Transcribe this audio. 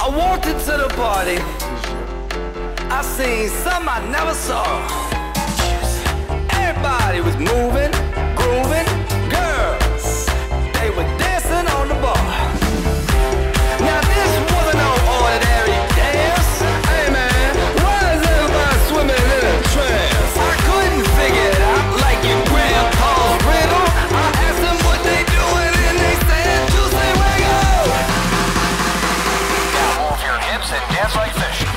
I walked into the party. I seen some I never saw. and dance like fish.